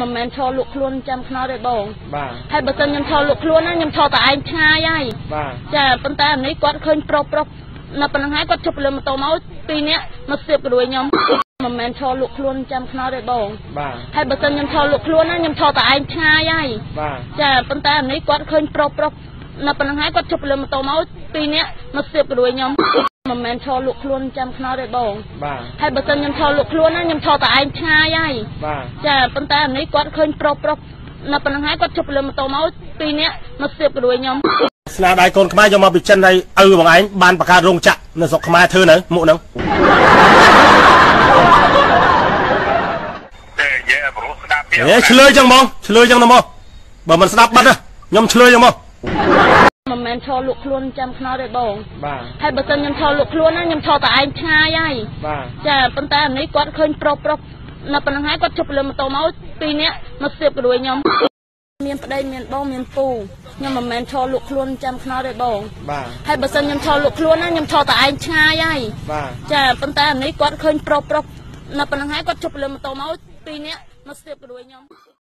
មិនមែនឈរលក់ខ្លួនចាំខ្នោទេបងបាទហើយបើសិនខ្ញុំឈរលក់ខ្លួនណាខ្ញុំឈរតែឯងឆ្ងាយហើយបាទចាប៉ុន្តែអានេះគាត់ឃើញប្រុសប្រុសនៅប៉ុណ្ណឹងហើយគាត់ជប់លើម៉ូតូមកពីរនាក់មកសៀបក្រួយខ្ញុំមិនមែនឈរលក់ខ្លួនចាំខ្នោទេបងបាទហើយបើសិនខ្ញុំឈរលក់ខ្លួនណាខ្ញុំឈរតែឯងឆ្ងាយហើយបាទចាប៉ុន្តែអានេះគាត់ឃើញប្រុសប្រុសនៅប៉ុណ្ណឹងហើយគាត់ជប់លើម៉ូតូមកពីរនាក់មកសៀបក្រួយខ្ញុំ មិនមែនឈរលក់ខ្លួនចាំខ្នោទេបងបាទហើយបើសិនខ្ញុំឈរលក់ខ្លួនណាខ្ញុំឈរតែឯងឆ្ងាយហើយបាទចាប៉ុន្តែអានេះគាត់ឃើញប្រុសប្រុសនៅប៉ុណ្ណឹងហើយគាត់ជប់លើម៉ូតូមកពីរនាក់មកសៀបក្រួយខ្ញុំស្នាដៃកូនខ្មែរយកមកពីចិនហើយឪបងឯងបានបង្កើតរោងចក្រនៅស្រុកខ្មែរធ្វើនៅមុខហ្នឹងតែនិយាយប្រុសស្ដាប់ទៀតហេឆ្លើយចឹងហ្មងឆ្លើយចឹងទៅមកបើមិនស្ដាប់បាត់ណាខ្ញុំឆ្លើយចឹងមក មិនមែនឈរលក់ខ្លួនចាំខ្នោទេបងបាទហើយបើសិនខ្ញុំឈរលក់ខ្លួនណាខ្ញុំឈរតែឯងឆ្ងាយហើយបាទចាប៉ុន្តែអានេះគាត់ឃើញប្រុសប្រុសនៅប៉ុណ្ណឹងហើយគាត់ជប់លើម៉ូតូមកពីរនាក់មកសៀបក្រួយខ្ញុំមានប្តីមានបងមានពូខ្ញុំមិនមែនឈរលក់ខ្លួនចាំខ្នោទេបងបាទហើយបើសិនខ្ញុំឈរលក់ខ្លួនណាខ្ញុំឈរតែឯងឆ្ងាយហើយបាទចាប៉ុន្តែអានេះគាត់ឃើញប្រុសប្រុសនៅប៉ុណ្ណឹងហើយគាត់ជប់លើម៉ូតូមកពីរនាក់មកសៀបក្រួយខ្ញុំ